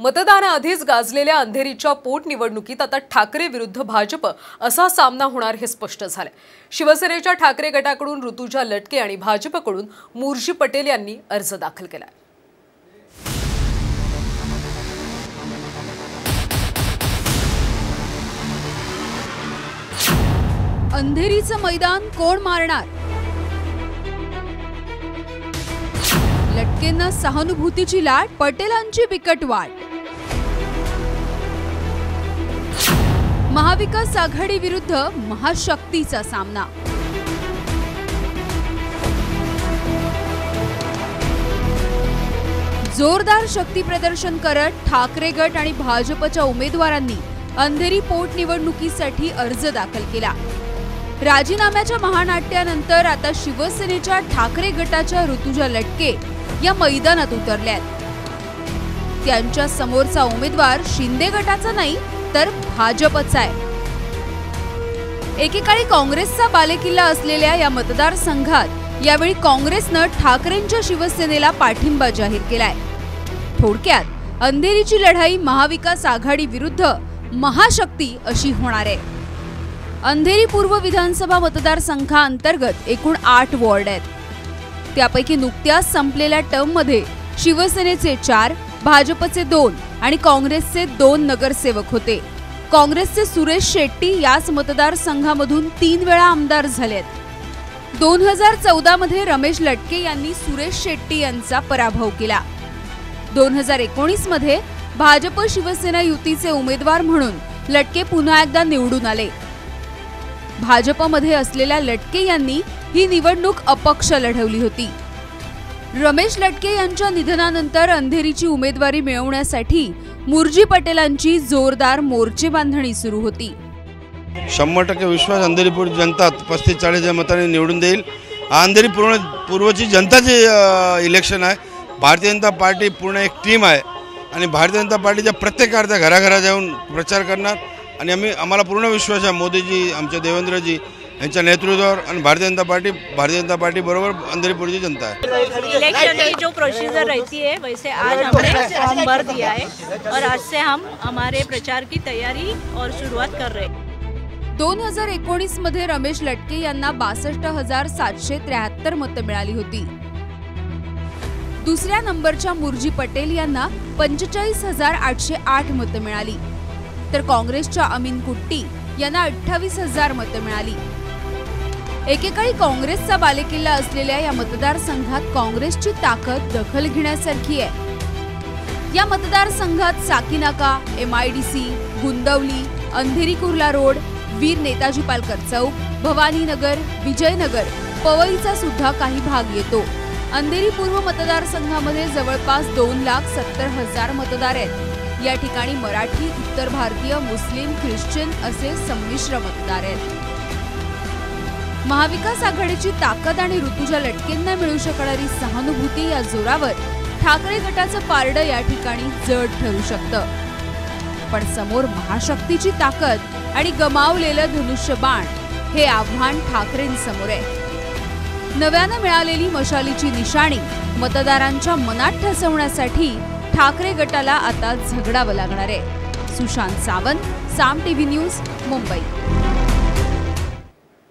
मतदानाआधीच गाजलेल्या अंधेरीच्या पोटनिवडणुकीत आता ठाकरे विरुद्ध भाजप असा सामना होणार हे स्पष्ट झालंय. शिवसेनेच्या ठाकरे गटाकडून ऋतुजा लटके आणि भाजपकडून मुर्जी पटेल यांनी अर्ज दाखल केला अंधेरीचं मैदान कोण मारणार? लटकेंना सहानुभूतीची लाट पटेलांची बिकट वाट. महाविकास आघाडी विरुद्ध महाशक्तीचा सामना. जोरदार शक्ती प्रदर्शन करत ठाकरे गट आणि भाजपच्या उमेदवारांनी अंधेरी पोटनिवडणुकीसाठी अर्ज दाखल केला. राजीनाम्याच्या महानाट्यानंतर आता शिवसेनेच्या ठाकरे गटाच्या ऋतुजा लटके या मैदानात उतरल्यात. त्यांच्या समोरचा उमेदवार शिंदे गटाचा नाही तर भाजपचा आहे. एकेकाळी काँग्रेसचा बालेकिल्ला असलेल्या या मतदारसंघात यावेळी काँग्रेसनं ठाकरेंच्या शिवसेनेला पाठिंबा जाहीर केलाय. थोडक्यात अंधेरीची लढाई महाविकास आघाडी विरुद्ध महाशक्ती अशी होणार आहे. अंधेरी पूर्व विधानसभा मतदारसंघाअंतर्गत एकूण आठ वॉर्ड आहेत. त्यापैकी नुकत्याच संपलेल्या टर्ममध्ये शिवसेनेचे चार भाजपचे दोन आणि काँग्रेसचे दोन नगरसेवक होते. काँग्रेसचे सुरेश शेट्टी याच मतदारसंघामधून तीन वेळा आमदार झालेत. दोन हजार चौदा मध्ये रमेश लटके यांनी सुरेश शेट्टी यांचा पराभव केला. दोन हजार एकोणीसमध्ये भाजप शिवसेना युतीचे उमेदवार म्हणून लटके पुन्हा एकदा निवडून आले. भाजपमध्ये असलेल्या लटके यांनी ही निवडणूक अपक्ष लढवली होती. रमेश लटके यांच्या निधनानंतर अंधेरीची उमेदवारी मिळवण्यासाठी मुरजी पटेलांची जोरदार मोर्चे बांधणी सुरू होती. शंभर टक्के विश्वास अंधेरीपूर जनता पस्तीस चाळीसच्या मताने निवडून देईल. हा अंधेरी पूर्ण पूर्वची जनताचे इलेक्शन आहे. भारतीय जनता पार्टी पूर्ण एक टीम आहे. आणि भारतीय जनता पार्टीच्या प्रत्येक घराघरा जाऊन प्रचार करणार. आणि आम्ही आम्हाला पूर्ण विश्वास आहे. मोदीजी आमचे देवेंद्रजी यांच्या नेतृत्वावर आणि भारतीय जनता पार्टी भारतीय जनता पार्टी बरोबर अंधेरीपूरची जनता आहे. इलेक्शन की जो प्रोसीजर रहती है वैसे आज हमने फॉर्म भर दिया है और आज से हम हमारे प्रचार की तैयारी और शुरुआत कर रहे हैं। दोन हजार एकोणीसमध्ये रमेश लटके यांना बासष्ट हजार सातशे त्र्याहत्तर मतं मिळाली होती. दुसऱ्या नंबरच्या मुरजी पटेल यांना पंचेचाळीस हजार आठशे आठ मतं मिळाली. तर काँग्रेसच्या अमीन कुट्टी यांना अठ्ठावीस हजार मतं मिळाली. एकेकाळी काँग्रेसचा बालेकिल्ला असलेल्या या मतदारसंघात काँग्रेसची ताकद दखल घेण्यासारखी आहे. या मतदारसंघात साकीनाका सी गुंदवली अंधेरी कुर्ला रोड वीर नेताजी पालकर चौक भवानीनगर विजयनगर पवईचा सुद्धा काही भाग येतो. अंधेरी पूर्व मतदारसंघामध्ये जवळपास दोन लाख सत्तर हजार मतदार आहेत. या ठिकाणी मराठी उत्तर भारतीय मुस्लिम ख्रिश्चन असे संमिश्र मतदार आहेत. महाविकास आघाडीची ताकद आणि ऋतुजा लटकेंना मिळू शकणारी सहानुभूती या जोरावर ठाकरे गटाचं पारडं या ठिकाणी जड ठरू शकतं. पण समोर महाशक्तीची ताकद आणि गमावलेलं धनुष्यबाण हे आव्हान ठाकरेंसमोर आहे. नव्यानं मिळालेली मशालीची निशाणी मतदारांच्या मनात ठसवण्यासाठी ठाकरे गटाला आता झगडावं लागणार आहे. Sushant Sawant Saam TV news Mumbai.